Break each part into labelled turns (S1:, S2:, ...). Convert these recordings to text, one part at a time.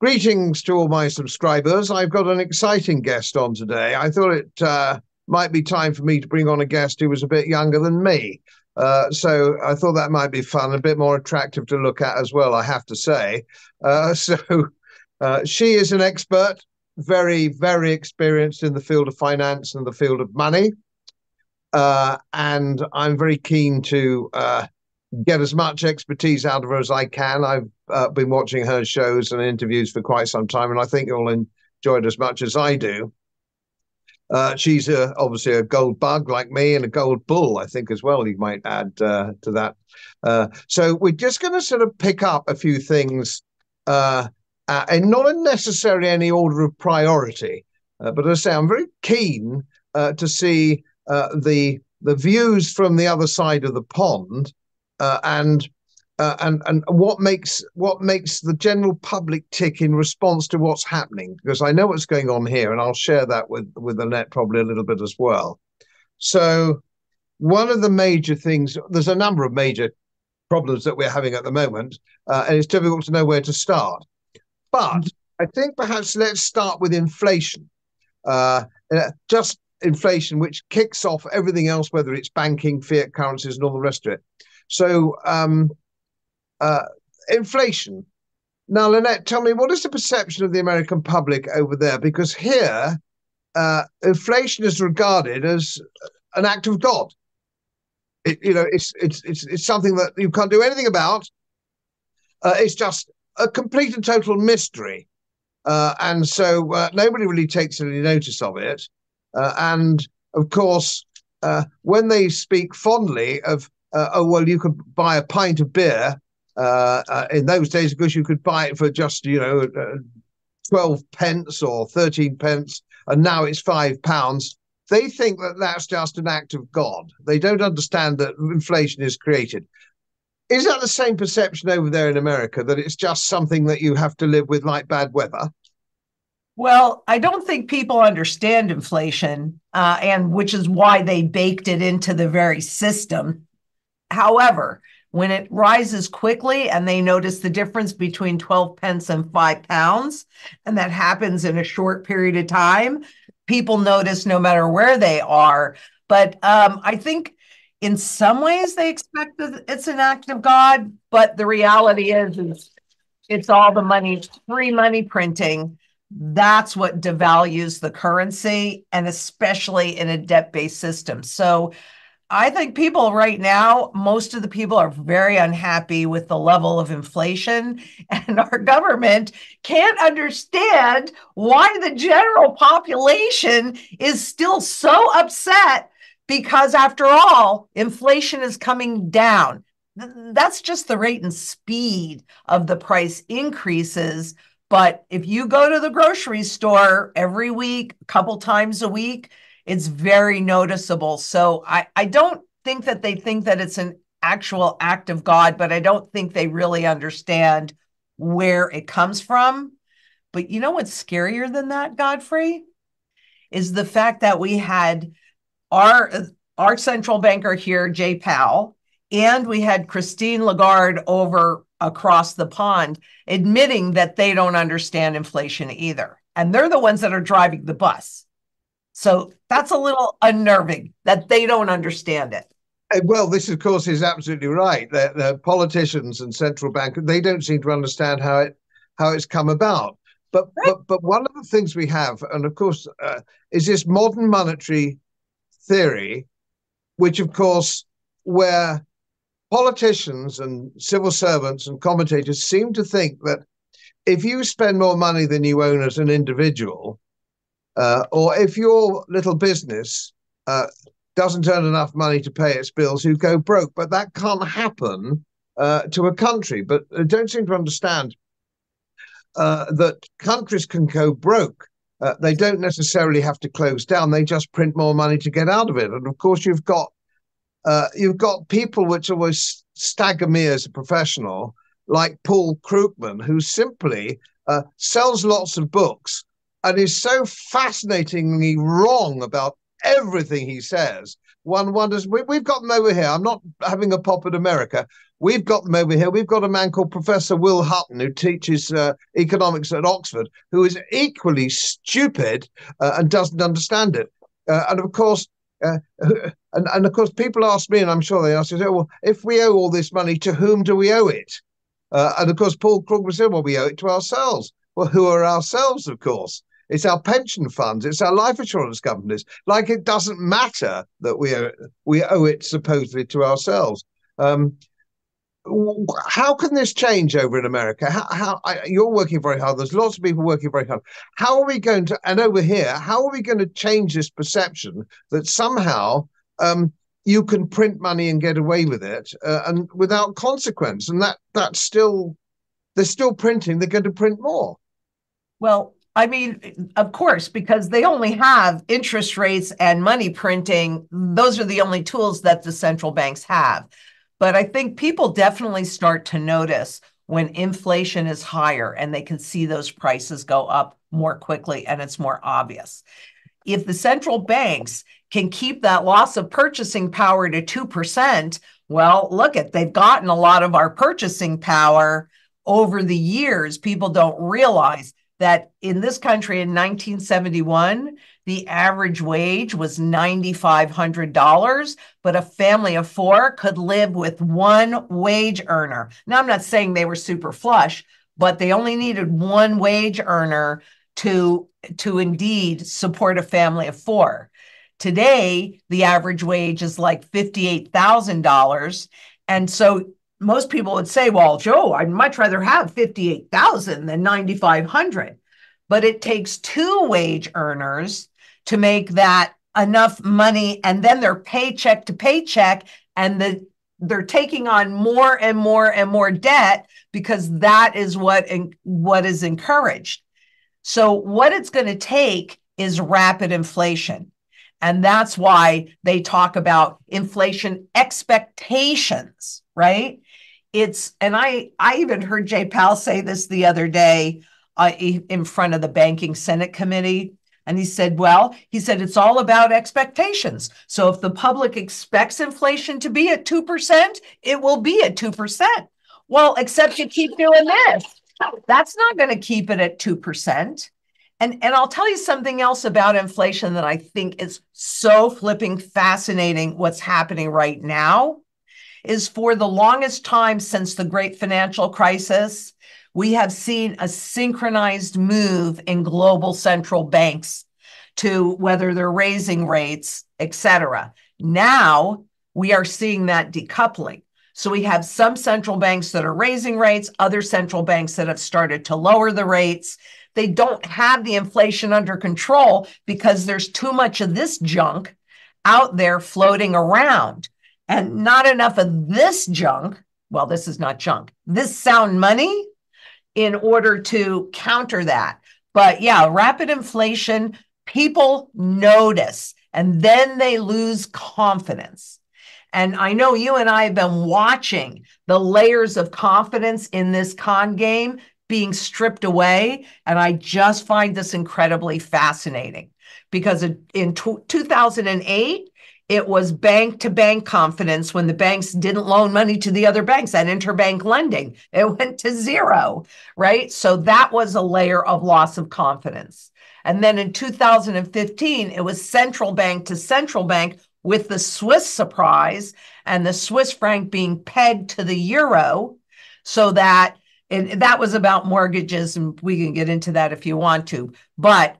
S1: Greetings to all my subscribers. I've got an exciting guest on today. I thought it uh, might be time for me to bring on a guest who was a bit younger than me. Uh, so I thought that might be fun, a bit more attractive to look at as well, I have to say. Uh, so uh, she is an expert, very, very experienced in the field of finance and the field of money. Uh, and I'm very keen to uh, get as much expertise out of her as I can. I've uh, been watching her shows and interviews for quite some time, and I think you'll enjoy it as much as I do. Uh, she's a, obviously a gold bug like me and a gold bull, I think, as well. You might add uh, to that. Uh, so we're just going to sort of pick up a few things, uh, and not in necessarily any order of priority. Uh, but as I say, I'm very keen to see the the views from the other side of the pond uh, and uh, and and what makes what makes the general public tick in response to what's happening because I know what's going on here and I'll share that with with Lynette probably a little bit as well. So one of the major things there's a number of major problems that we're having at the moment uh, and it's difficult to know where to start. But I think perhaps let's start with inflation. Uh, uh just inflation, which kicks off everything else, whether it's banking, fiat currencies, and all the rest of it. So, um, uh, inflation. Now, Lynette, tell me what is the perception of the American public over there? Because here, uh, inflation is regarded as an act of God. It, you know, it's it's it's it's something that you can't do anything about. Uh, it's just a complete and total mystery, uh, and so uh, nobody really takes any notice of it. Uh, and of course, uh, when they speak fondly of oh well, you could buy a pint of beer uh, uh, in those days because you could buy it for just you know uh, twelve pence or thirteen pence, and now it's five pounds. They think that that's just an act of God. They don't understand that inflation is created. Is that the same perception over there in America that it's just something that you have to live with like bad weather?
S2: Well, I don't think people understand inflation, uh, and which is why they baked it into the very system However, when it rises quickly and they notice the difference between 12 pence and five pounds, and that happens in a short period of time, people notice no matter where they are. But um, I think in some ways they expect that it's an act of God, but the reality is, is it's all the money, free money printing. That's what devalues the currency, and especially in a debt based system. So I think people right now, most of the people are very unhappy with the level of inflation, and our government can't understand why the general population is still so upset because, after all, inflation is coming down. That's just the rate and speed of the price increases. But if you go to the grocery store every week, a couple times a week, it's very noticeable. So I, I don't think that they think that it's an actual act of God, but I don't think they really understand where it comes from. But you know what's scarier than that, Godfrey? Is the fact that we had our our central banker here, Jay Powell, and we had Christine Lagarde over across the pond admitting that they don't understand inflation either. And they're the ones that are driving the bus. So that's a little unnerving that they don't understand it.
S1: Well, this, of course, is absolutely right. The, the politicians and central bank they don't seem to understand how it how it's come about. But right. but but one of the things we have, and of course, uh, is this modern monetary theory, which, of course, where politicians and civil servants and commentators seem to think that if you spend more money than you own as an individual, uh, or if your little business uh, doesn't earn enough money to pay its bills, you go broke. But that can't happen uh, to a country. But I don't seem to understand uh, that countries can go broke. Uh, they don't necessarily have to close down. They just print more money to get out of it. And of course, you've got uh, you've got people which always stagger me as a professional, like Paul Krugman, who simply sells lots of books and is so fascinatingly wrong about everything he says. one wonders. We, have got them over here. I'm not having a pop at America. We've got them over here. We've got a man called Professor Will Hutton who teaches uh, economics at Oxford, who is equally stupid uh, and doesn't understand it. Uh, and of course, uh, and, and of course, people ask me, and I'm sure they ask you, well, if we owe all this money, to whom do we owe it? Uh, and of course, Paul Krugman said, well, we owe it to ourselves. Well, who are ourselves, of course? It's our pension funds, it's our life insurance companies. Like it doesn't matter that we owe, we owe it supposedly to ourselves. Um, how can this change over in America? How, how I, you're working very hard. There's lots of people working very hard. How are we going to? And over here, how are we going to change this perception that somehow um, you can print money and get away with it uh, and without consequence? And that that's still they're still printing. They're going to print more.
S2: Well, I mean, of course, because they only have interest rates and money printing. Those are the only tools that the central banks have. But I think people definitely start to notice when inflation is higher and they can see those prices go up more quickly and it's more obvious. If the central banks can keep that loss of purchasing power to 2%, well, look at they've gotten a lot of our purchasing power over the years. People don't realize that in this country in 1971, the average wage was $9,500, but a family of four could live with one wage earner. Now, I'm not saying they were super flush, but they only needed one wage earner to, to indeed support a family of four. Today, the average wage is like $58,000. And so most people would say, well, Joe, I'd much rather have 58,000 than 9,500. But it takes two wage earners to make that enough money and then they're paycheck to paycheck and the they're taking on more and more and more debt because that is what in, what is encouraged. So what it's going to take is rapid inflation. And that's why they talk about inflation expectations, right? It's and I I even heard Jay Powell say this the other day uh, in front of the banking Senate committee. And he said, well, he said it's all about expectations. So if the public expects inflation to be at 2%, it will be at 2%. Well, except you keep doing this. That's not going to keep it at 2%. And, and I'll tell you something else about inflation that I think is so flipping fascinating what's happening right now is for the longest time since the great financial crisis, we have seen a synchronized move in global central banks to whether they're raising rates, et cetera. Now we are seeing that decoupling. So we have some central banks that are raising rates, other central banks that have started to lower the rates. They don't have the inflation under control because there's too much of this junk out there floating around and not enough of this junk. Well, this is not junk, this sound money in order to counter that. But yeah, rapid inflation, people notice and then they lose confidence. And I know you and I have been watching the layers of confidence in this con game being stripped away. And I just find this incredibly fascinating because in 2008, it was bank to bank confidence when the banks didn't loan money to the other banks, that interbank lending. It went to zero, right? So that was a layer of loss of confidence. And then in 2015, it was central bank to central bank with the Swiss surprise and the Swiss franc being pegged to the euro so that and that was about mortgages and we can get into that if you want to but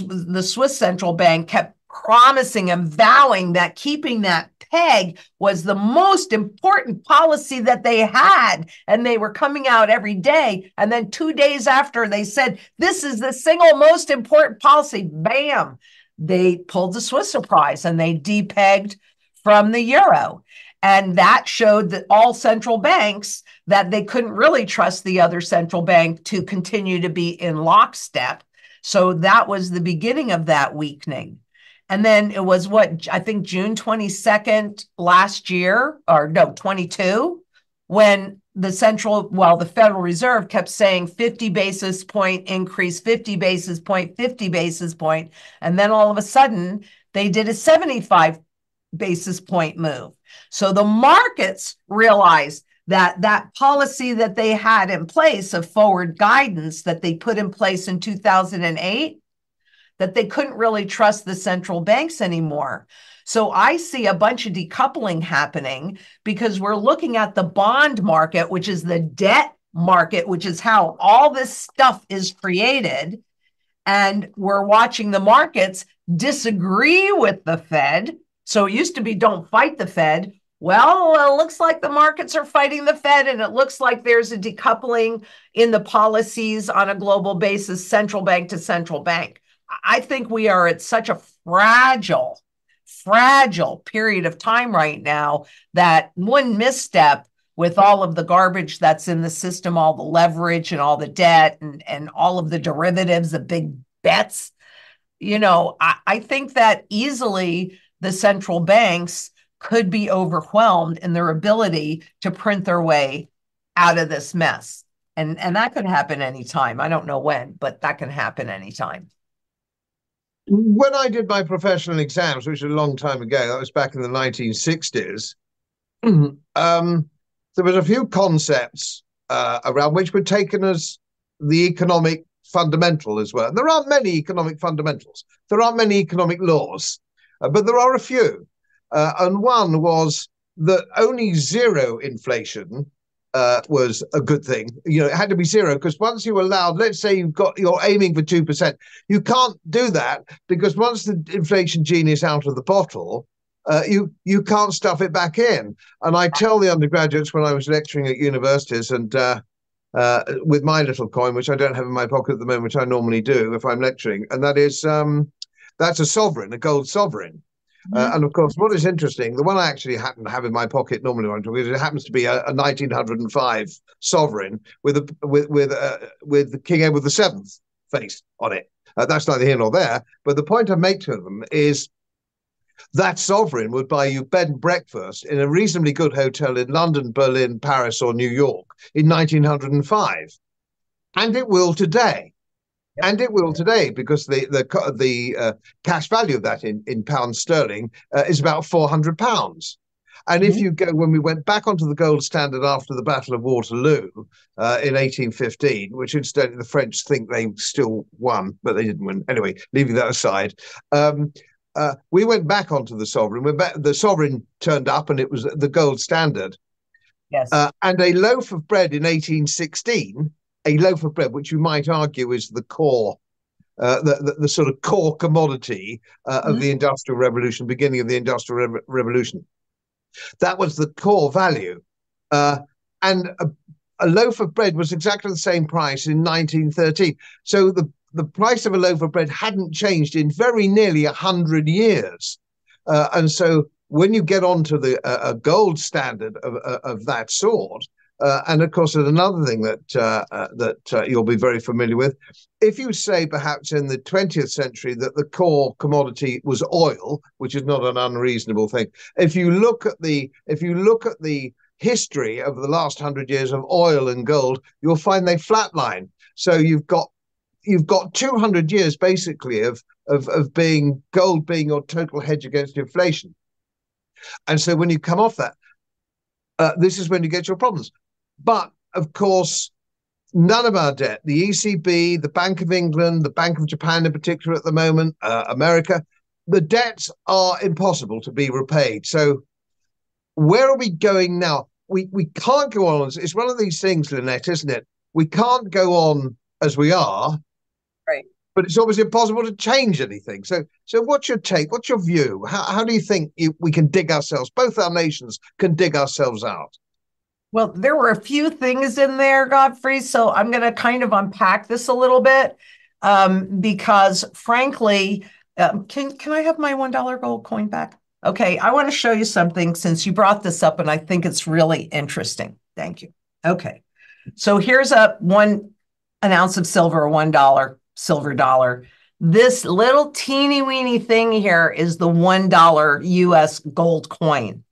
S2: the Swiss central bank kept promising and vowing that keeping that peg was the most important policy that they had. And they were coming out every day. And then two days after, they said, This is the single most important policy. Bam, they pulled the Swiss surprise and they depegged from the euro. And that showed that all central banks that they couldn't really trust the other central bank to continue to be in lockstep. So that was the beginning of that weakening. And then it was what I think June 22nd last year, or no, 22, when the central, well, the Federal Reserve kept saying 50 basis point increase, 50 basis point, 50 basis point. And then all of a sudden, they did a 75 basis point move. So the markets realized that that policy that they had in place of forward guidance that they put in place in 2008 that they couldn't really trust the central banks anymore. So I see a bunch of decoupling happening because we're looking at the bond market, which is the debt market, which is how all this stuff is created. And we're watching the markets disagree with the Fed. So it used to be don't fight the Fed. Well, it looks like the markets are fighting the Fed, and it looks like there's a decoupling in the policies on a global basis, central bank to central bank. I think we are at such a fragile, fragile period of time right now that one misstep with all of the garbage that's in the system, all the leverage and all the debt and, and all of the derivatives, the big bets, you know, I, I think that easily the central banks could be overwhelmed in their ability to print their way out of this mess. And, and that could happen anytime. I don't know when, but that can happen anytime
S1: when I did my professional exams, which was a long time ago, that was back in the 1960s, um, there was a few concepts uh, around which were taken as the economic fundamental as well. And There aren't many economic fundamentals. There aren't many economic laws, uh, but there are a few. Uh, and one was that only zero inflation uh, was a good thing. You know, it had to be zero because once you were allowed, let's say you've got you're aiming for two percent, you can't do that because once the inflation genie is out of the bottle, uh, you you can't stuff it back in. And I tell the undergraduates when I was lecturing at universities and. Uh, uh, with my little coin, which I don't have in my pocket at the moment, which I normally do if I'm lecturing, and that is um, that's a sovereign, a gold sovereign. Uh, mm-hmm. and of course, what is interesting, the one I actually happen to have in my pocket normally when I'm talking, it happens to be a, a 1905 sovereign with a with with uh, with the King Edward VII face on it. Uh, that's neither here nor there. But the point I make to them is that sovereign would buy you bed and breakfast in a reasonably good hotel in London, Berlin, Paris, or New York in 1905, and it will today and it will today because the the the uh, cash value of that in in pounds sterling uh, is about four hundred pounds. And mm-hmm. if you go, when we went back onto the gold standard after the Battle of Waterloo uh, in 1815, which incidentally the French think they still won, but they didn't win. Anyway, leaving that aside, um, uh, we went back onto the sovereign. back, the sovereign turned up, and it was the gold standard.
S2: Yes. Uh,
S1: and a loaf of bread in 1816 a loaf of bread, which you might argue is the core, uh, the, the, the sort of core commodity uh, mm-hmm. of the Industrial Revolution, beginning of the Industrial Re- Revolution. That was the core value, uh, and a, a, loaf of bread was exactly the same price in 1913. So the the price of a loaf of bread hadn't changed in very nearly a hundred years, uh, and so when you get onto the a gold standard of, of that sort, uh, and of course, another thing that uh, uh, that uh, you'll be very familiar with, if you say perhaps in the 20th century that the core commodity was oil, which is not an unreasonable thing. If you look at the if you look at the history of the last hundred years of oil and gold, you'll find they flatline. So you've got you've got 200 years basically of of of being gold being your total hedge against inflation. And so when you come off that, uh, this is when you get your problems. But of course, none of our debt, the ECB, the Bank of England, the Bank of Japan in particular at the moment, uh, America, the debts are impossible to be repaid. So where are we going now? We we can't go on. It's one of these things, Lynette, isn't it? We can't go on as we are.
S2: Right.
S1: But it's almost impossible to change anything. So, so what's your take? What's your view? How, how do you think you, we can dig ourselves? Both our nations can dig ourselves out.
S2: Well, there were a few things in there, Godfrey. So I'm going to kind of unpack this a little bit um, because, frankly, um, can can I have my one dollar gold coin back? Okay, I want to show you something since you brought this up, and I think it's really interesting. Thank you. Okay, so here's a one an ounce of silver, one dollar silver dollar. This little teeny weeny thing here is the one dollar U.S. gold coin.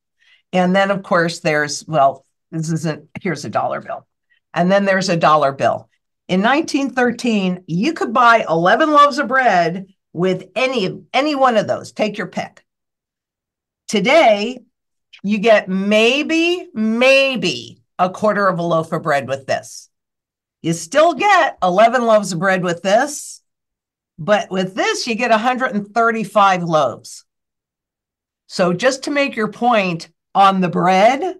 S2: And then, of course, there's, well, this isn't, here's a dollar bill. And then there's a dollar bill. In 1913, you could buy 11 loaves of bread with any of any one of those. Take your pick. Today, you get maybe, maybe a quarter of a loaf of bread with this. You still get 11 loaves of bread with this, but with this, you get 135 loaves. So, just to make your point on the bread,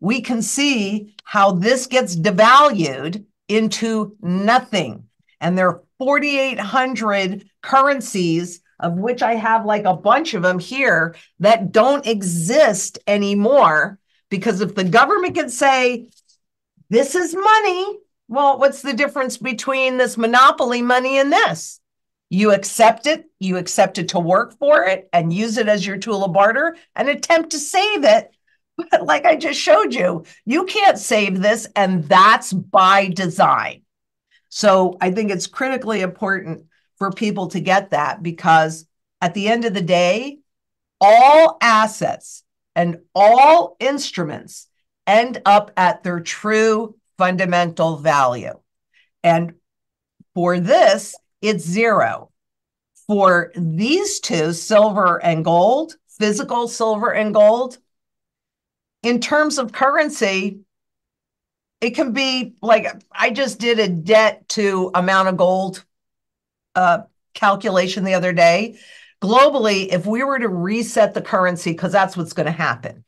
S2: we can see how this gets devalued into nothing. And there are 4,800 currencies, of which I have like a bunch of them here, that don't exist anymore. Because if the government can say, this is money, well, what's the difference between this monopoly money and this? You accept it, you accept it to work for it and use it as your tool of barter and attempt to save it. But like I just showed you, you can't save this, and that's by design. So I think it's critically important for people to get that because at the end of the day, all assets and all instruments end up at their true fundamental value. And for this, it's zero. For these two, silver and gold, physical silver and gold, in terms of currency, it can be like I just did a debt to amount of gold uh, calculation the other day. Globally, if we were to reset the currency, because that's what's going to happen,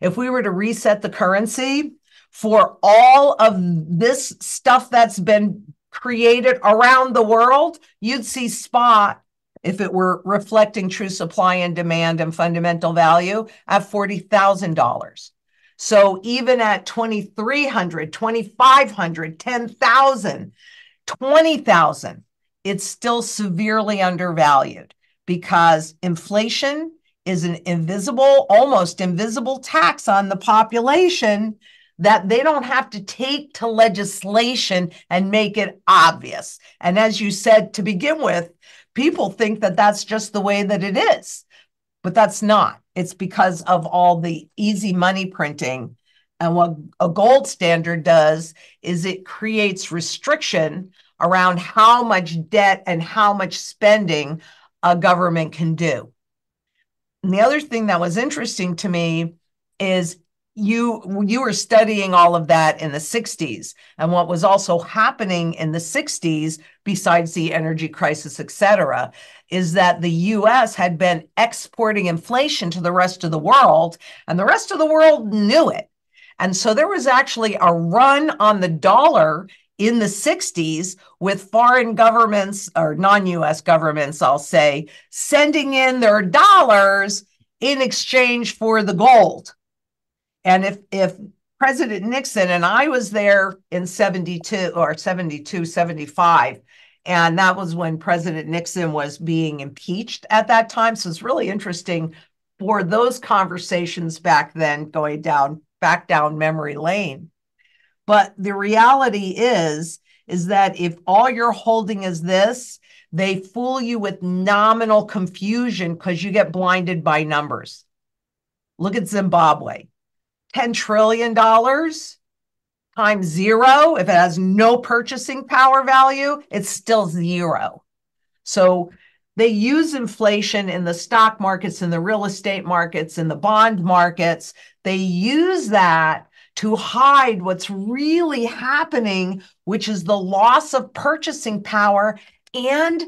S2: if we were to reset the currency for all of this stuff that's been created around the world, you'd see spot if it were reflecting true supply and demand and fundamental value at $40,000. So even at 2,300, 2,500, 10,000, 20,000, it's still severely undervalued because inflation is an invisible, almost invisible tax on the population that they don't have to take to legislation and make it obvious. And as you said to begin with, people think that that's just the way that it is, but that's not. It's because of all the easy money printing. And what a gold standard does is it creates restriction around how much debt and how much spending a government can do. And the other thing that was interesting to me is you you were studying all of that in the 60s and what was also happening in the 60s besides the energy crisis et cetera is that the US had been exporting inflation to the rest of the world and the rest of the world knew it. And so there was actually a run on the dollar in the 60s with foreign governments or non-US governments I'll say sending in their dollars in exchange for the gold and if if President Nixon and I was there in 72 or 72, 75, and that was when President Nixon was being impeached at that time. So it's really interesting for those conversations back then going down back down memory lane. But the reality is is that if all you're holding is this, they fool you with nominal confusion because you get blinded by numbers. Look at Zimbabwe. $10 trillion times zero, if it has no purchasing power value, it's still zero. So they use inflation in the stock markets, in the real estate markets, in the bond markets. They use that to hide what's really happening, which is the loss of purchasing power and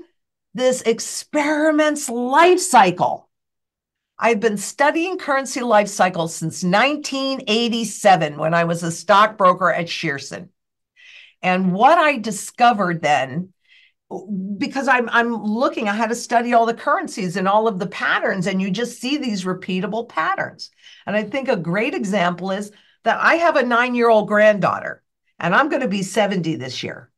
S2: this experiment's life cycle. I've been studying currency life cycles since 1987 when I was a stockbroker at Shearson. And what I discovered then, because I'm I'm looking, I had to study all the currencies and all of the patterns, and you just see these repeatable patterns. And I think a great example is that I have a nine-year-old granddaughter, and I'm going to be 70 this year.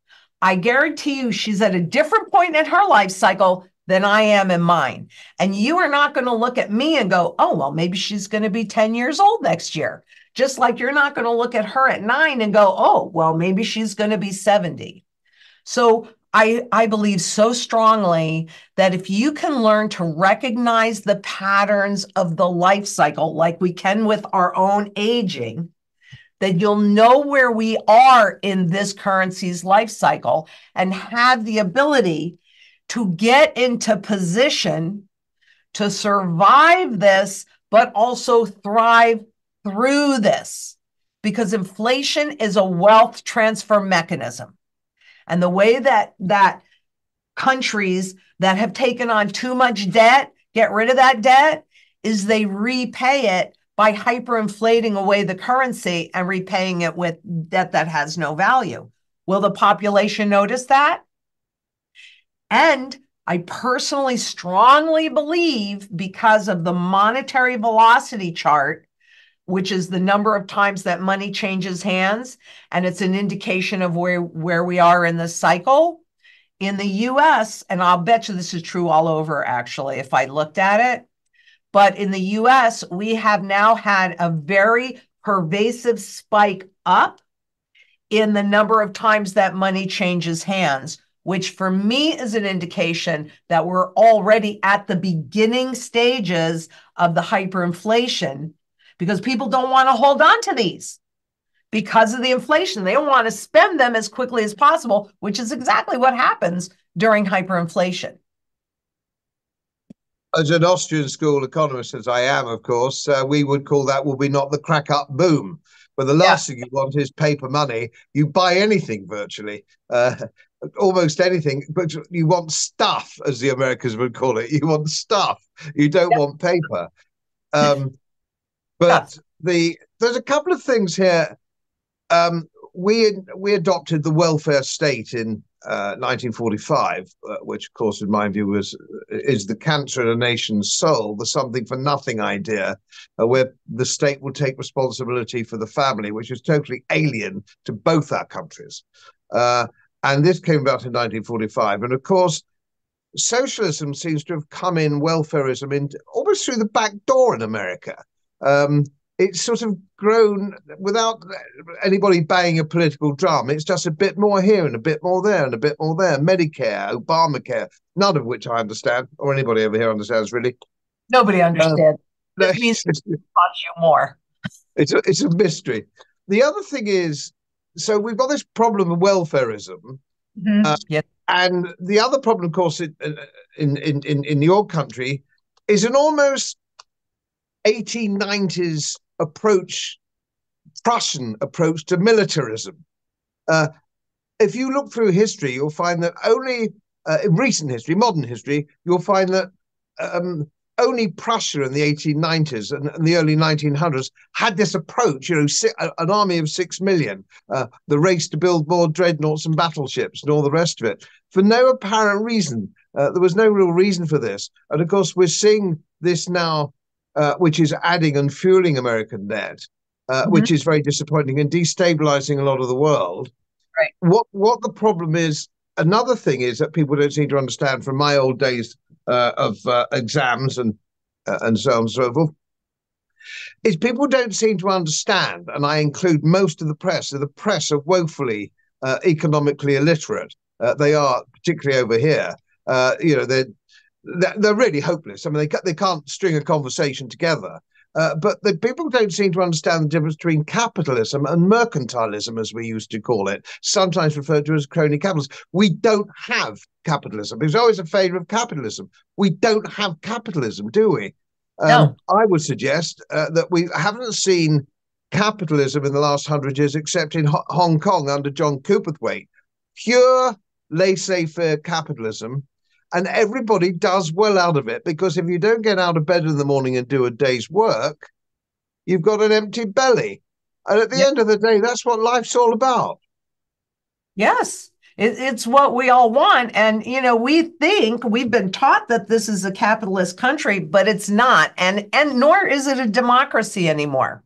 S2: I guarantee you she's at a different point in her life cycle than I am in mine. And you are not going to look at me and go, oh, well, maybe she's going to be 10 years old next year. Just like you're not going to look at her at nine and go, oh, well, maybe she's going to be 70. So I, I believe so strongly that if you can learn to recognize the patterns of the life cycle, like we can with our own aging, that you'll know where we are in this currency's life cycle and have the ability to get into position to survive this but also thrive through this because inflation is a wealth transfer mechanism. And the way that that countries that have taken on too much debt get rid of that debt is they repay it by hyperinflating away the currency and repaying it with debt that has no value. Will the population notice that? And I personally strongly believe because of the monetary velocity chart, which is the number of times that money changes hands, and it's an indication of where, where we are in the cycle. In the US, and I'll bet you this is true all over actually, if I looked at it. But in the US, we have now had a very pervasive spike up in the number of times that money changes hands which for me is an indication that we're already at the beginning stages of the hyperinflation because people don't want to hold on to these because of the inflation. They don't want to spend them as quickly as possible, which is exactly what happens during hyperinflation.
S1: As an Austrian school economist, as I am, of course, uh, we would call that will be not the crack up boom. But the last yeah. thing you want is paper money. You buy anything virtually. Uh, almost anything, but you want stuff, as the Americans would call it. You want stuff. You don't want paper. Um, but the there's a couple of things here. Um, we we adopted the welfare state in uh, 1945, uh, which, of course, in my view, was is the cancer in a nation's soul, the something for nothing idea, uh, where the state will take responsibility for the family, which is totally alien to both our countries. Uh, and this came about in 1945. And of course, socialism seems to have come in, welfareism, in almost through the back door in America. Um, it's sort of grown without anybody banging a political drum. It's just a bit more here and a bit more there and a bit more there. Medicare, Obamacare, none of which I understand or anybody over here understands really.
S2: Nobody understands. Um, it means cost you more.
S1: It's a, it's a mystery. The other thing is so we've got this problem of welfareism. Mm-hmm. Uh, yep. And the other problem, of course, in, in, in, in your country is an almost 1890s approach, Prussian approach to militarism. Uh, if you look through history, you'll find that only uh, in recent history, modern history, you'll find that um, only Prussia in the 1890s and, and, the early 1900s had this approach, you know, si- an army of six million, uh, the race to build more dreadnoughts and battleships and all the rest of it, for no apparent reason. Uh, there was no real reason for this. And of course, we're seeing this now, uh, which is adding and fueling American debt, uh, mm-hmm. which is very disappointing and destabilizing a lot of the world.
S2: Right.
S1: What, what the problem is, another thing is that people don't seem to understand from my old days of uh, exams and uh, and so on and so forth is people don't seem to understand, and I include most of the press, the press are woefully uh, economically illiterate. Uh, they are, particularly over here. Uh, you know, they're, they're really hopeless. I mean, they they can't string a conversation together. Uh, but the people don't seem to understand the difference between capitalism and mercantilism, as we used to call it, sometimes referred to as crony capitalism. We don't have capitalism because always a favor of capitalism. We don't have capitalism, do we? Um, no. I would suggest uh, that we haven't seen capitalism in the last hundred years except in Ho- Hong Kong under John Cowperthwaite. Pure laissez faire capitalism and everybody does well out of it because if you don't get out of bed in the morning and do a day's work, you've got an empty belly. And at the yep. end of the day, that's what life's all about.
S2: Yes, it, it's what we all want. And, you know, we think we've been taught that this is a capitalist country, but it's not. And, and nor is it a democracy anymore.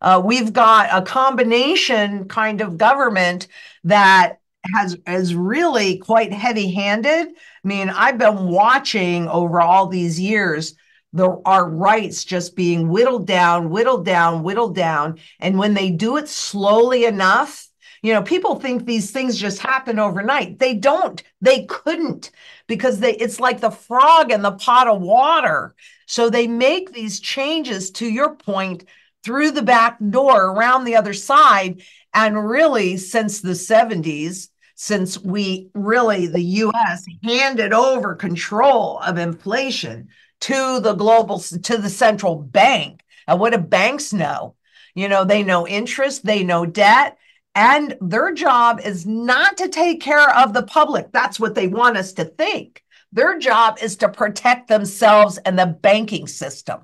S2: Uh, we've got a combination kind of government that has is really quite heavy-handed. I mean, I've been watching over all these years the our rights just being whittled down, whittled down, whittled down, and when they do it slowly enough, you know, people think these things just happen overnight. They don't. They couldn't because they it's like the frog in the pot of water. So they make these changes to your point through the back door around the other side and really since the 70s since we really, the US handed over control of inflation to the global to the central bank. And what do banks know? You know, they know interest, they know debt, and their job is not to take care of the public. That's what they want us to think. Their job is to protect themselves and the banking system.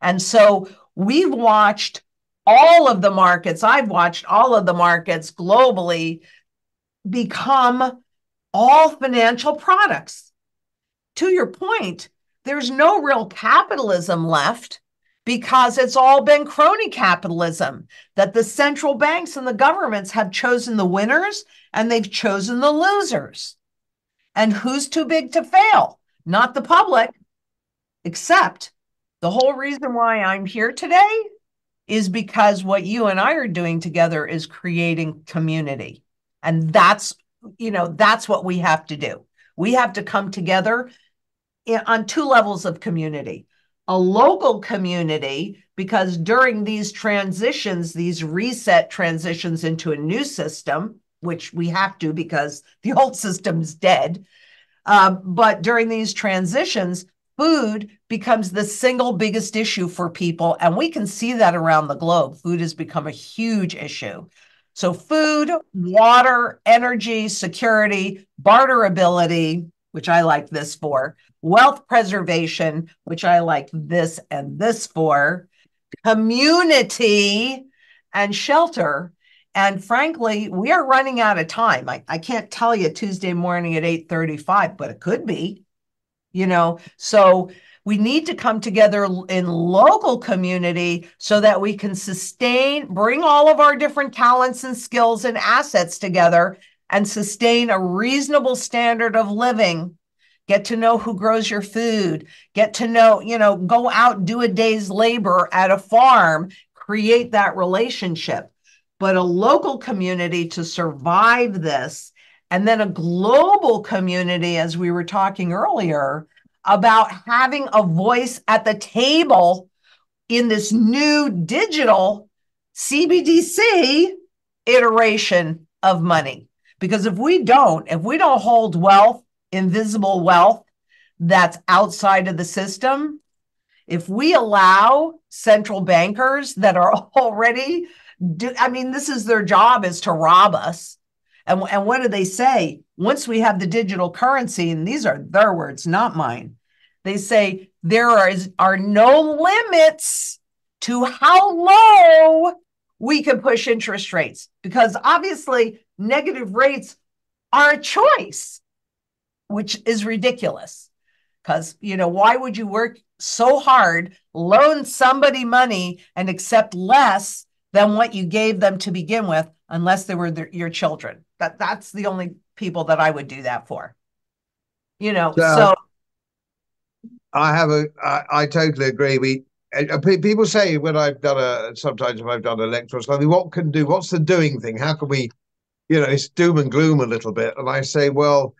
S2: And so we've watched all of the markets, I've watched all of the markets globally become all financial products. To your point, there's no real capitalism left because it's all been crony capitalism that the central banks and the governments have chosen the winners and they've chosen the losers. And who's too big to fail? Not the public, except the whole reason why I'm here today is because what you and I are doing together is creating community. And that's, you know, that's what we have to do. We have to come together on two levels of community a local community, because during these transitions, these reset transitions into a new system, which we have to because the old system's dead. Uh, but during these transitions, food becomes the single biggest issue for people. And we can see that around the globe. Food has become a huge issue. So, food, water, energy, security, barterability, which I like this for, wealth preservation, which I like this and this for, community, and shelter. And frankly, we are running out of time. I, I can't tell you Tuesday morning at 8:35, but it could be, you know. So we need to come together in local community so that we can sustain, bring all of our different talents and skills and assets together and sustain a reasonable standard of living. Get to know who grows your food. Get to know you know go out do a day's labor at a farm. Create that relationship. But a local community to survive this and then a global community as we were talking earlier about having a voice at the table in this new digital CBDC iteration of money because if we don't, if we don't hold wealth, invisible wealth that's outside of the system, if we allow central bankers that are already do, I mean, this is their job is to rob us. And, and what do they say? Once we have the digital currency, and these are their words, not mine, they say there are, are no limits to how low we can push interest rates because obviously negative rates are a choice, which is ridiculous. Because, you know, why would you work so hard, loan somebody money, and accept less than what you gave them to begin with, unless they were your children? That that's the only people that I would do that for. You know, so, so
S1: I have a. I, I totally agree. We uh, people say when I've done a sometimes if I've done a lecture or something, what can do? What's the doing thing? How can we you know, it's doom and gloom a little bit. And I say, well,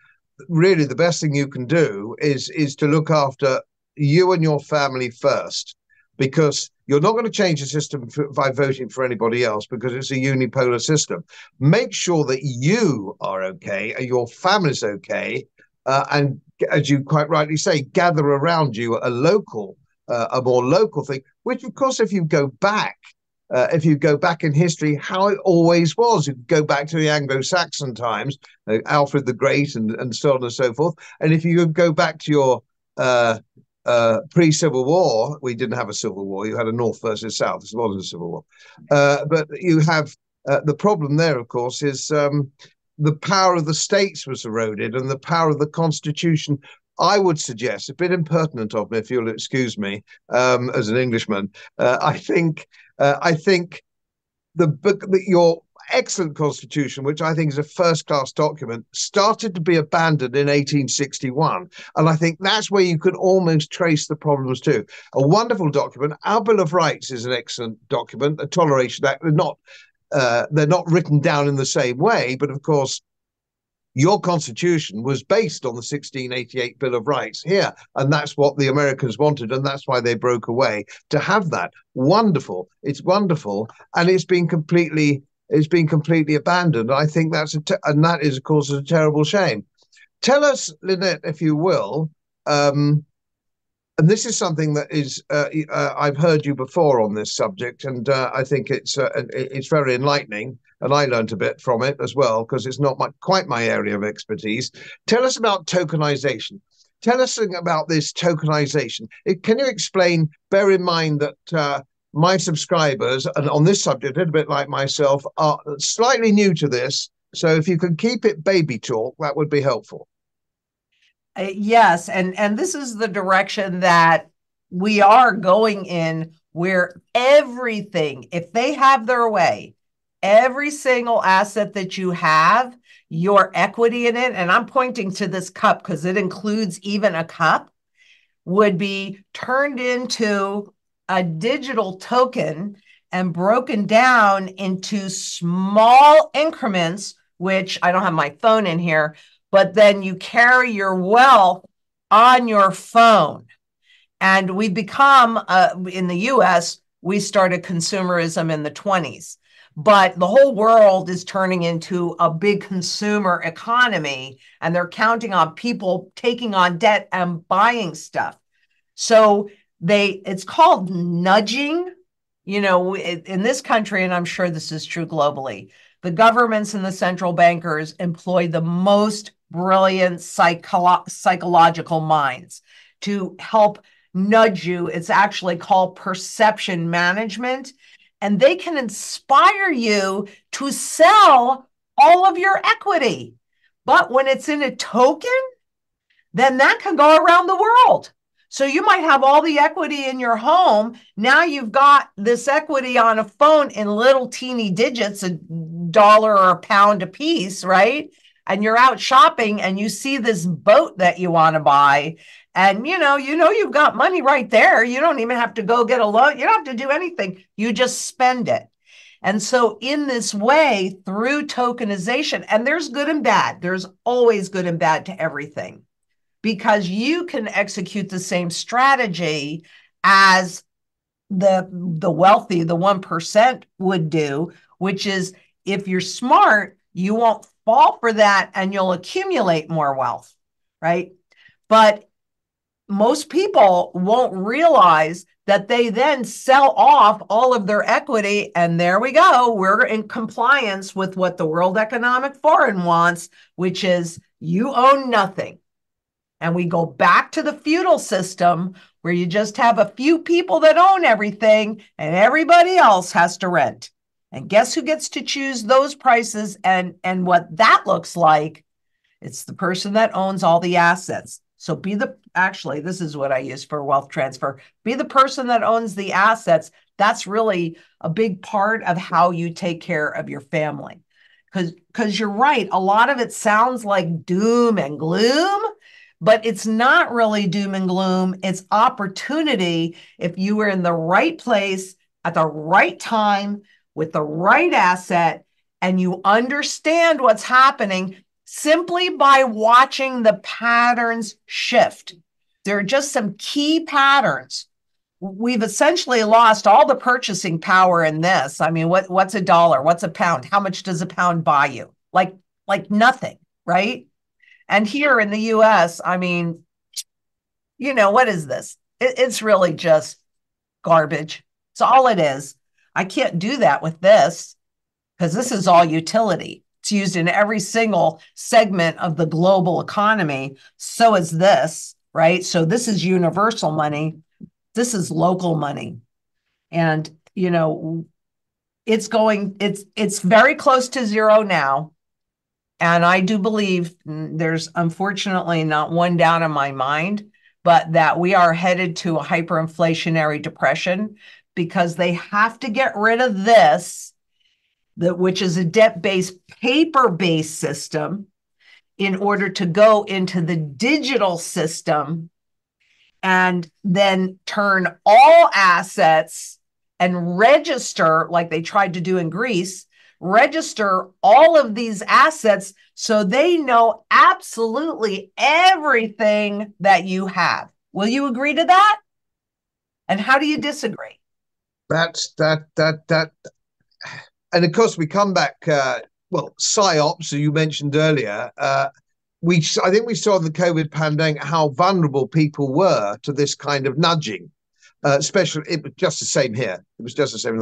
S1: really, the best thing you can do is is to look after you and your family first, because you're not going to change the system by voting for anybody else because it's a unipolar system. Make sure that you are okay and your family's okay, uh, and as you quite rightly say, gather around you a local, uh, a more local thing. Which, of course, if you go back uh, if you go back in history, how it always was. You go back to the Anglo-Saxon times, uh, Alfred the Great, and, and so on and so forth. And if you go back to your uh, uh, pre-Civil War, we didn't have a civil war. You had a North versus South. This wasn't a civil war. Uh, but you have uh, the problem there, of course, is um, the power of the states was eroded, and the power of the Constitution I would suggest, a bit impertinent of me, if you'll excuse me, um, as an Englishman, uh, I think uh, I think the book that your excellent constitution, which I think is a first class document, started to be abandoned in 1861. And I think that's where you can almost trace the problems to. A wonderful document. Our Bill of Rights is an excellent document, a toleration act. They're not, uh, they're not written down in the same way, but of course, your constitution was based on the 1688 Bill of Rights here. And that's what the Americans wanted. And that's why they broke away to have that. Wonderful. It's wonderful. And it's been completely, is being completely abandoned. I think that's a te- and that is, of course, a terrible shame. Tell us, Lynette, if you will, um, and this is something that is uh, uh, I've heard you before on this subject, and uh, I think it's uh, it's very enlightening, and I learned a bit from it as well because it's not my, quite my area of expertise. Tell us about tokenization. Tell us about this tokenization. It, can you explain? Bear in mind that uh, my subscribers, and on this subject, a little bit like myself, are slightly new to this. So if you can keep it baby talk, that would be helpful.
S2: Uh, yes, and and this is the direction that we are going in where everything if they have their way every single asset that you have your equity in it and I'm pointing to this cup cuz it includes even a cup would be turned into a digital token and broken down into small increments which I don't have my phone in here but then you carry your wealth on your phone. And we become, uh, in the US, we started consumerism in the 20s, but the whole world is turning into a big consumer economy, and they're counting on people taking on debt and buying stuff. So they, it's called nudging. You know, in this country, and I'm sure this is true globally, the governments and the central bankers employ the most brilliant psycho- psychological minds to help nudge you. It's actually called perception management. And they can inspire you to sell all of your equity. But when it's in a token, then that can go around the world. So you might have all the equity in your home. Now you've got this equity on a phone in little teeny digits, a dollar or a pound a piece, right? and you're out shopping and you see this boat that you want to buy. And you know you know you've got money right there. You don't even have to go get a loan. You don't have to do anything. You just spend it. And so in this way through tokenization and there's good and bad. There's always good and bad to everything because you can execute the same strategy as the the wealthy the 1% would do which is if you're smart you won't fall for that and you'll accumulate more wealth, right? But most people won't realize that they then sell off all of their equity. And there we go. We're in compliance with what the World Economic Forum wants, which is you own nothing. And we go back to the feudal system where you just have a few people that own everything and everybody else has to rent. And guess who gets to choose those prices and and what that looks like? It's the person that owns all the assets. So be the actually this is what I use for wealth transfer. Be the person that owns the assets. That's really a big part of how you take care of your family. Cuz cuz you're right, a lot of it sounds like doom and gloom, but it's not really doom and gloom. It's opportunity if you were in the right place at the right time with the right asset and you understand what's happening simply by watching the patterns shift. There are just some key patterns. We've essentially lost all the purchasing power in this. I mean, what, what's a dollar? What's a pound? How much does a pound buy you? Like, like nothing, right? And here in the US, I mean, you know, what is this? It, it's really just garbage. It's all it is. I can't do that with this because this is all utility. It's used in every single segment of the global economy. So is this, right? So this is universal money. This is local money. And, you know, it's going, it's it's very close to zero now. And I do believe there's unfortunately not one doubt in my mind, but that we are headed to a hyperinflationary depression because they have to get rid of this, that which is a debt-based, paper-based system, in order to go into the digital system and then turn all assets and register, like they tried to do in Greece, register all of these assets so they know absolutely everything that you have. Will you agree to that? And how do you disagree?
S1: That's that that that, and of course we come back. Uh, well, psyops, you mentioned earlier. Uh, we I think we saw the COVID pandemic how vulnerable people were to this kind of nudging. Uh, especially, it was just the same here. It was just the same.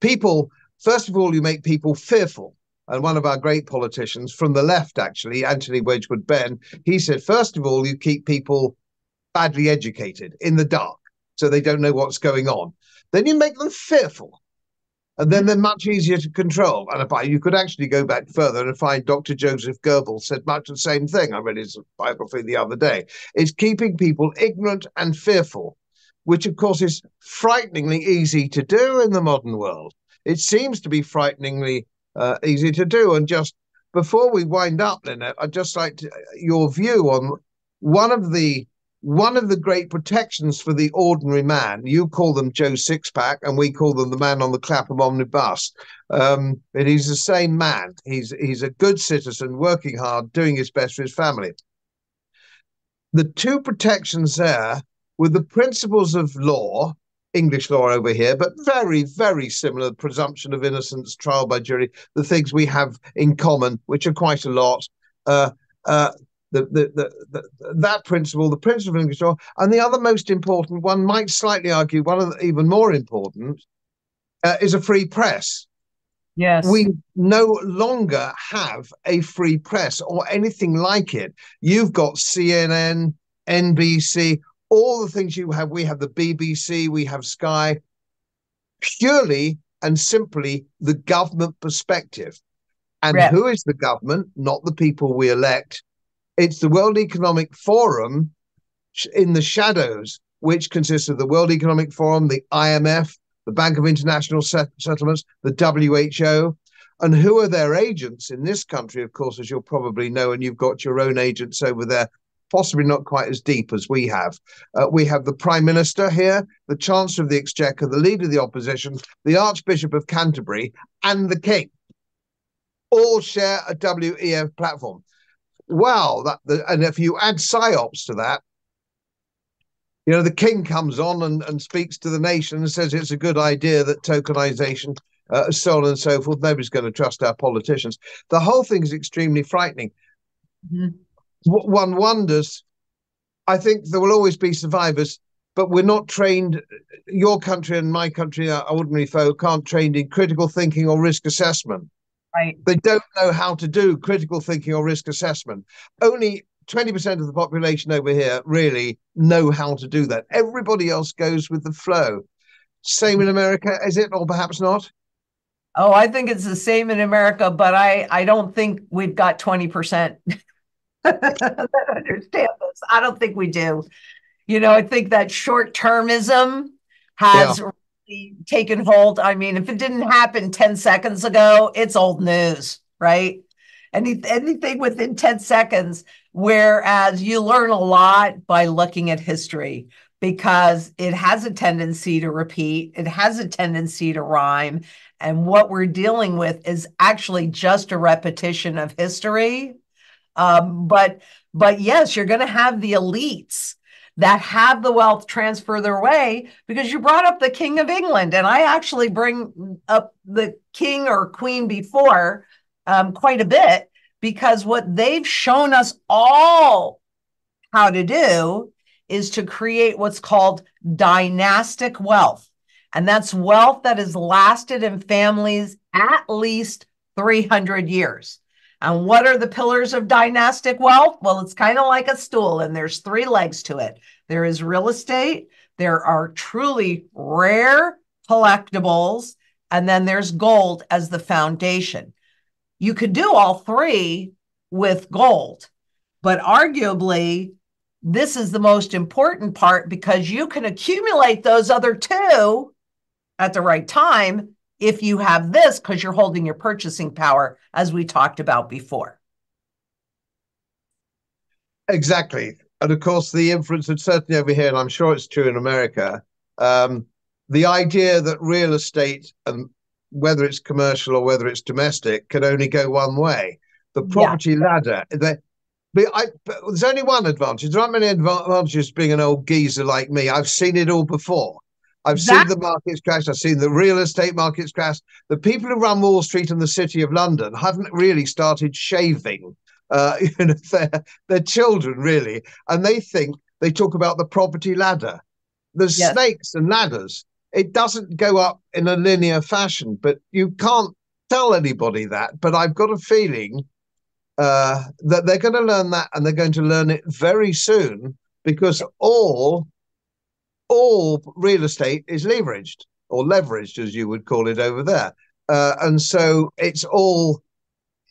S1: People, first of all, you make people fearful. And one of our great politicians from the left, actually, Anthony Wedgwood Benn, he said, first of all, you keep people badly educated in the dark so they don't know what's going on. Then you make them fearful and then they're much easier to control. And if I, you could actually go back further and find Dr. Joseph Goebbels said much the same thing. I read his biography the other day. It's keeping people ignorant and fearful, which of course is frighteningly easy to do in the modern world. It seems to be frighteningly uh, easy to do. And just before we wind up, Lynette, I'd just like to, your view on one of the one of the great protections for the ordinary man, you call them Joe Sixpack, and we call them the man on the Clapham omnibus. Um, but he's the same man. He's he's a good citizen, working hard, doing his best for his family. The two protections there were the principles of law, English law over here, but very, very similar. Presumption of innocence, trial by jury, the things we have in common, which are quite a lot. Uh, uh, the, the, the, that principle, the principle of English law, and the other most important one, might slightly argue, one of the even more important, uh, is a free press.
S2: Yes.
S1: We no longer have a free press or anything like it. You've got CNN, NBC, all the things you have. We have the BBC, we have Sky, purely and simply the government perspective. And Rep. who is the government? Not the people we elect, it's the World Economic Forum in the shadows, which consists of the World Economic Forum, the IMF, the Bank of International Set- Settlements, the WHO. And who are their agents in this country, of course, as you'll probably know, and you've got your own agents over there, possibly not quite as deep as we have. Uh, we have the Prime Minister here, the Chancellor of the Exchequer, the Leader of the Opposition, the Archbishop of Canterbury, and the King. All share a WEF platform wow, that the, and if you add psyops to that, you know, the king comes on and, and speaks to the nation and says it's a good idea that tokenization, uh, so on and so forth. Nobody's going to trust our politicians. The whole thing is extremely frightening. Mm-hmm. One wonders. I think there will always be survivors, but we're not trained. Your country and my country, uh, are ordinary folk, aren't trained in critical thinking or risk assessment.
S2: Right.
S1: They don't know how to do critical thinking or risk assessment. Only 20% of the population over here really know how to do that. Everybody else goes with the flow. Same in America, is it, or perhaps not?
S2: Oh, I think it's the same in America, but I, I don't think we've got 20% that understand this. I don't think we do. You know, I think that short termism has yeah taken hold. I mean, if it didn't happen 10 seconds ago, it's old news, right? Any, anything within 10 seconds, whereas you learn a lot by looking at history because it has a tendency to repeat, it has a tendency to rhyme. And what we're dealing with is actually just a repetition of history. Um, but but yes, you're going to have the elites that have the wealth transfer their way because you brought up the king of england and i actually bring up the king or queen before um, quite a bit because what they've shown us all how to do is to create what's called dynastic wealth. And that's wealth that has lasted in families at least 300 years and what are the pillars of dynastic wealth? Well, it's kind of like a stool, and there's three legs to it. There is real estate, there are truly rare collectibles, and then there's gold as the foundation. You could do all three with gold, but arguably, this is the most important part because you can accumulate those other two at the right time if you have this because you're holding your purchasing power, as we talked about before.
S1: Exactly. And of course, the influence, and certainly over here, and I'm sure it's true in America, um, the idea that real estate, and whether it's commercial or whether it's domestic, can only go one way. The property yeah. ladder. The, but, I, but there's only one advantage. There aren't many advantages being an old geezer like me. I've seen it all before. I've that... seen the markets crash. I've seen the real estate markets crash. The people who run Wall Street and the City of London haven't really started shaving Uh, you know, they're, they're children, really. And they think they talk about the property ladder. There's yes. snakes and ladders. It doesn't go up in a linear fashion, but you can't tell anybody that. But I've got a feeling uh, that they're going to learn that and they're going to learn it very soon because all all real estate is leveraged or leveraged as you would call it over there. Uh, and so it's all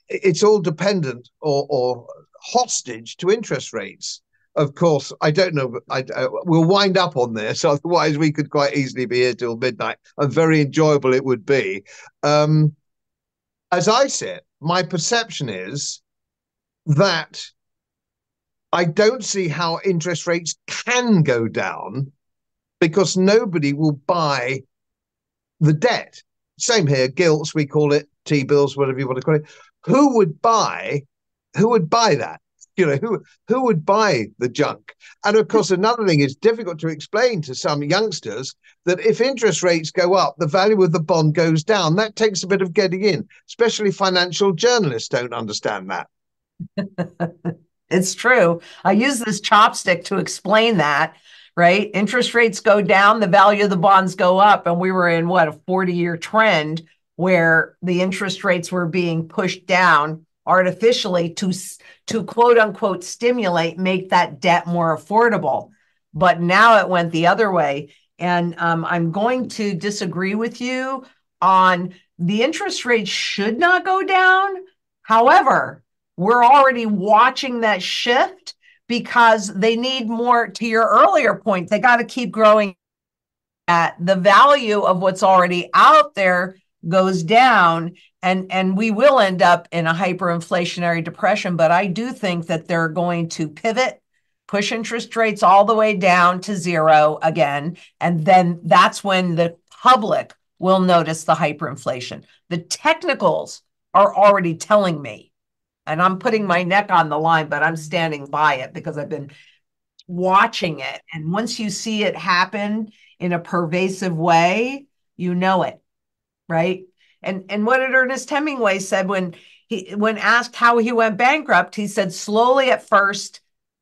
S1: it's all dependent or, or hostage to interest rates. Of course i don't know I, I, we'll wind up on this. Otherwise we could quite easily be here till midnight and very enjoyable it would be. Um, as i said my perception is that I don't see how interest rates can go down because nobody will buy the debt. Same here, gilts, we call it T bills, whatever you want to call it. Who would buy? Who would buy that? You know, who who would buy the junk? And of course, another thing is difficult to explain to some youngsters that if interest rates go up, the value of the bond goes down. That takes a bit of getting in. Especially financial journalists don't understand that.
S2: it's true. I use this chopstick to explain that, right? Interest rates go down, the value of the bonds go up. And we were in what a 40 year trend where the interest rates were being pushed down artificially to, to quote unquote stimulate, make that debt more affordable. But now it went the other way. And um, I'm going to disagree with you on the interest rates should not go down. However, we're already watching that shift because they need more to your earlier point they got to keep growing. At the value of what's already out there goes down and and we will end up in a hyperinflationary depression but i do think that they're going to pivot push interest rates all the way down to zero again and then that's when the public will notice the hyperinflation. The technicals are already telling me and I'm putting my neck on the line, but I'm standing by it because I've been watching it. And once you see it happen in a pervasive way, you know it, right? And and what did Ernest Hemingway said when he when asked how he went bankrupt, he said slowly at first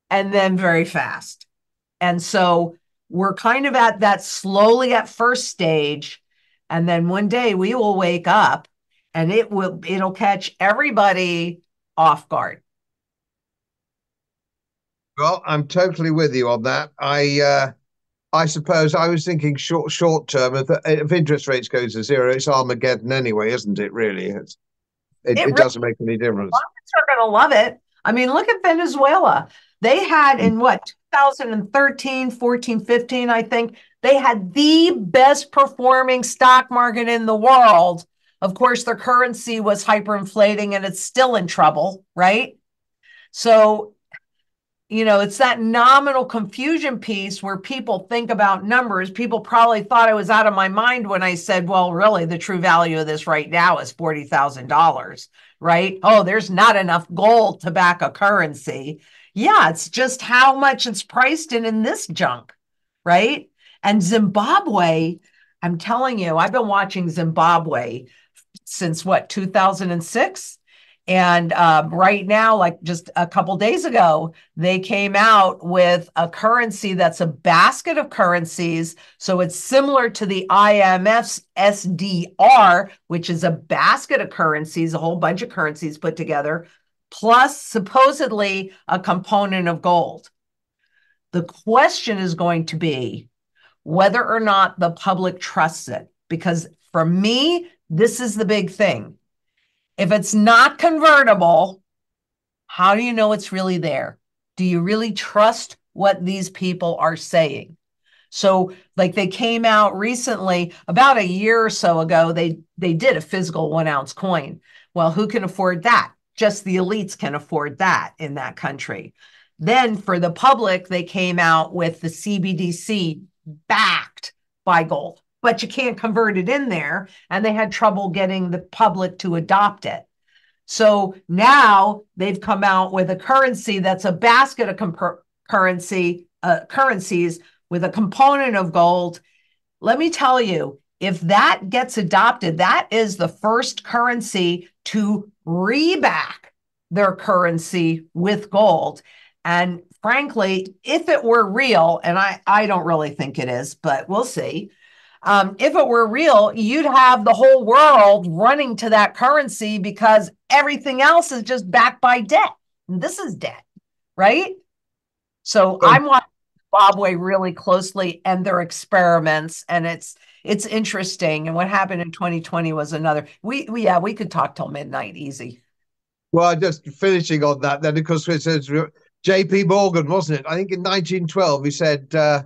S2: and then very fast. And so we're kind of at that slowly at first stage. And then one day we will wake up and it will it'll catch everybody off guard.
S1: Well, I'm totally with you on that. I uh, I suppose I was thinking short short term. If, if interest rates go to zero, it's Armageddon anyway, isn't it? Really, it's, it, it, it really, doesn't make any difference.
S2: Markets are going to love it. I mean, look at Venezuela. They had in what 2013, 14, 15, I think they had the best performing stock market in the world of course, their currency was hyperinflating and it's still in trouble, right? So, you know, it's that nominal confusion piece where people think about numbers. People probably thought I was out of my mind when I said, well, really, the true value of this right now is $40,000, right? Oh, there's not enough gold to back a currency. Yeah, it's just how much it's priced in in this junk, right? And Zimbabwe, I'm telling you, I've been watching Zimbabwe since what 2006 and uh, right now like just a couple days ago they came out with a currency that's a basket of currencies. So it's similar to the imf's sdr which is a basket of currencies a whole bunch of currencies put together plus supposedly a component of gold. The question is going to be whether or not the public trusts it because for me this is the big thing. If it's not convertible, how do you know it's really there? Do you really trust what these people are saying? So, like they came out recently, about a year or so ago, they they did a physical one ounce coin. Well, who can afford that? Just the elites can afford that in that country. Then for the public, they came out with the CBDC backed by gold but you can't convert it in there. And they had trouble getting the public to adopt it. So now they've come out with a currency that's a basket of comp- currency uh, currencies with a component of gold. Let me tell you, if that gets adopted, that is the first currency to reback their currency with gold. And frankly, if it were real, and I, I don't really think it is, but we'll see. Um, if it were real, you'd have the whole world running to that currency because everything else is just backed by debt. And this is debt, right? So I'm watching Zimbabwe really closely and their experiments, and it's it's interesting. And what happened in 2020 was another. We, we yeah, we could talk till midnight, easy.
S1: Well, just finishing on that, then of course it says J.P. Morgan, wasn't it? I think in 1912 he said. Uh,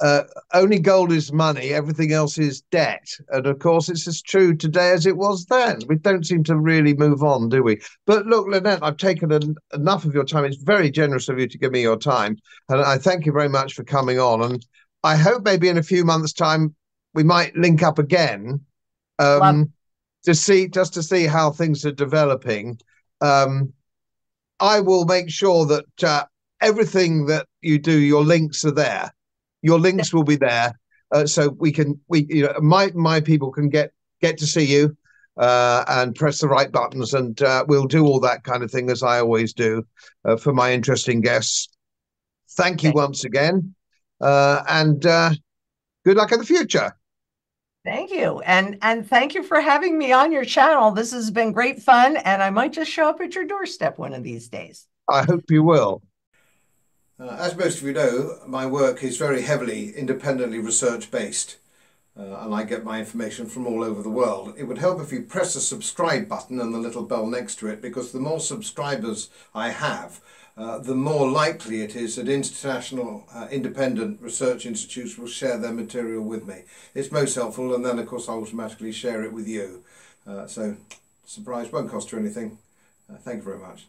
S1: uh, only gold is money, everything else is debt. And of course, it's as true today as it was then. We don't seem to really move on, do we? But look, Lynette, I've taken an, enough of your time. It's very generous of you to give me your time. And I thank you very much for coming on. And I hope maybe in a few months' time we might link up again um, to see just to see how things are developing. Um, I will make sure that uh, everything that you do, your links are there your links will be there, uh, so we can we you know my my people can get get to see you uh, and press the right buttons, and uh, we'll do all that kind of thing as I always do uh, for my interesting guests. Thank you once again, uh, and uh, good luck in the future.
S2: Thank you, and and thank you for having me on your channel. This has been great fun, and I might just show up at your doorstep one of these days.
S1: I hope you will.
S3: Uh, as most of you know, my work is very heavily independently research based uh, and I get my information from all over the world. It would help if you press the subscribe button and the little bell next to it because the more subscribers I have, uh, the more likely it is that international uh, independent research institutes will share their material with me. It's most helpful and then of course I automatically share it with you. Uh, so surprise won't cost you anything. Uh, thank you very much.